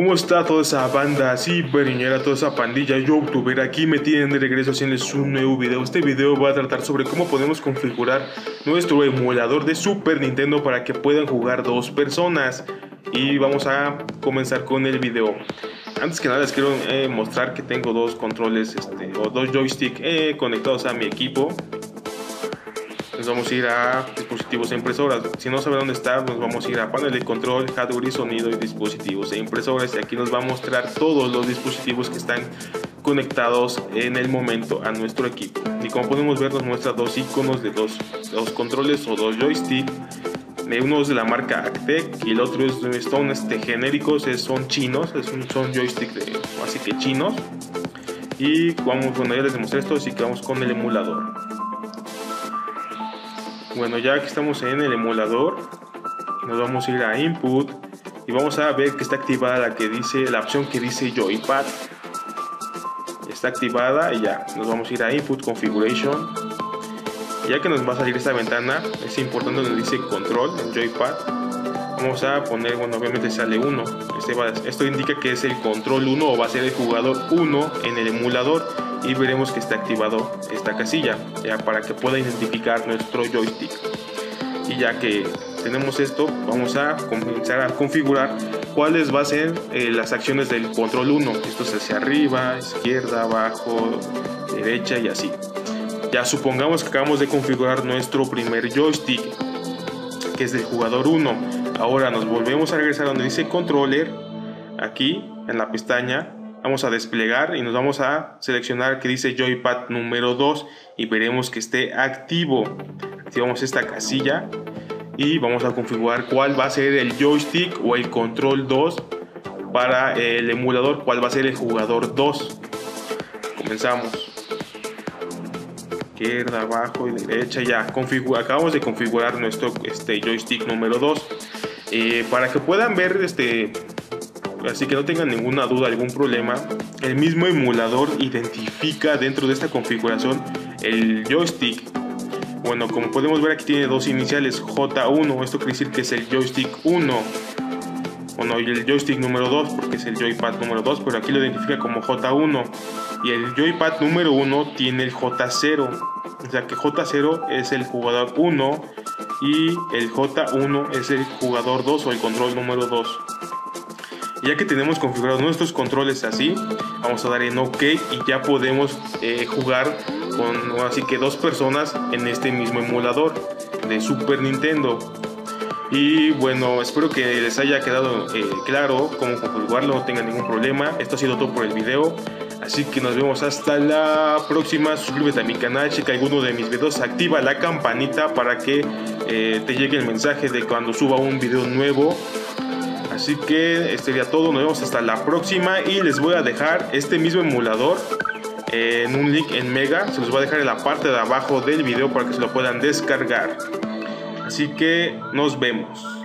¿Cómo está toda esa banda así, beriñera, toda esa pandilla youtuber? Aquí me tienen de regreso haciéndoles un nuevo video. Este video va a tratar sobre cómo podemos configurar nuestro emulador de Super Nintendo para que puedan jugar dos personas. Y vamos a comenzar con el video. Antes que nada les quiero eh, mostrar que tengo dos controles este, o dos joysticks eh, conectados a mi equipo nos vamos a ir a dispositivos e impresoras. Si no sabe dónde está, nos vamos a ir a panel de control, hardware y sonido y dispositivos e impresoras. Y aquí nos va a mostrar todos los dispositivos que están conectados en el momento a nuestro equipo. Y como podemos ver, nos muestra dos iconos de dos, dos controles o dos joysticks. Uno es de la marca Actec y el otro es, son este, genéricos, son chinos, son joysticks así que chinos. Y vamos, bueno, ya les demostré esto, así que vamos con el emulador. Bueno, ya que estamos en el emulador, nos vamos a ir a Input y vamos a ver que está activada la que dice la opción que dice Joypad. Está activada y ya nos vamos a ir a Input Configuration. Ya que nos va a salir esta ventana, es importante donde dice Control en Joypad. Vamos a poner, bueno, obviamente sale 1. Este esto indica que es el control 1 o va a ser el jugador 1 en el emulador y veremos que está activado esta casilla ya para que pueda identificar nuestro joystick. Y ya que tenemos esto vamos a comenzar a configurar cuáles van a ser eh, las acciones del control 1 esto es hacia arriba izquierda abajo derecha y así. Ya supongamos que acabamos de configurar nuestro primer joystick que es del jugador 1 ahora nos volvemos a regresar donde dice controller aquí en la pestaña vamos a desplegar y nos vamos a seleccionar que dice joypad número 2 y veremos que esté activo. Activamos esta casilla y vamos a configurar cuál va a ser el joystick o el control 2 para el emulador cuál va a ser el jugador 2 comenzamos. Izquierda abajo y derecha. Ya acabamos de configurar nuestro este joystick número 2 eh, para que puedan ver este así que no tengan ninguna duda, algún problema. El mismo emulador identifica dentro de esta configuración el joystick. Bueno, como podemos ver aquí tiene dos iniciales, J1, esto quiere decir que es el joystick 1. Bueno, y el joystick número 2 porque es el joypad número 2, pero aquí lo identifica como J1. Y el joypad número 1 tiene el J0. O sea que J0 es el jugador 1 y el J1 es el jugador 2 o el control número 2. Ya que tenemos configurados nuestros controles así, vamos a dar en OK y ya podemos eh, jugar con así que dos personas en este mismo emulador de Super Nintendo. Y bueno, espero que les haya quedado eh, claro cómo configurarlo, no tengan ningún problema. Esto ha sido todo por el video. Así que nos vemos hasta la próxima. Suscríbete a mi canal, checa alguno de mis videos, activa la campanita para que eh, te llegue el mensaje de cuando suba un video nuevo. Así que este sería todo, nos vemos hasta la próxima y les voy a dejar este mismo emulador en un link en Mega, se los voy a dejar en la parte de abajo del video para que se lo puedan descargar. Así que nos vemos.